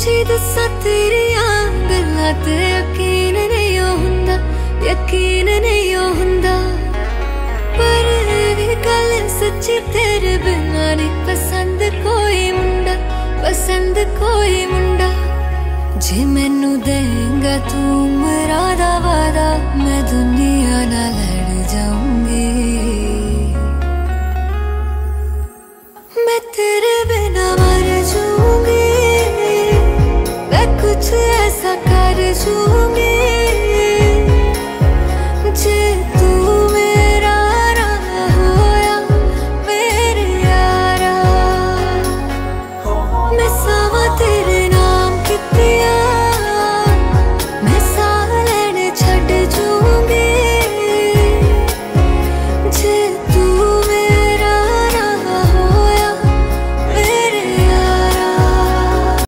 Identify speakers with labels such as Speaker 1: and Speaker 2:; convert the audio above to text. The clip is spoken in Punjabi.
Speaker 1: ਸੱਚੀ ਦੱਸਾਂ ਤੇਰੀਆਂ ਗੱਲਾਂ ਤੇ ਯਕੀਨ ਨਹੀਂ ਹੁੰਦਾ, ਯਕੀਨ ਨਹੀਂ ਹੁੰਦਾ। ਪਰ ਇਹ ਗੱਲ ਸੱਚੀ ਤੇਰੇ ਬਿਨਾਂ ਨਹੀਂ, ਪਸੰਦ ਕੋਈ ਮੁੰਡਾ, ਪਸੰਦ ਕੋਈ ਮੁੰਡਾ। ਜੇ ਮੈਨੂੰ ਦੇਂਗਾ ਤੂੰ ਮਰਾਦਾ ਵਾਦਾ ਮੈਂ ਦੁਨੀਆ ਨਾਲ ਲੜ कुछ ऐसा कर जाऊँगी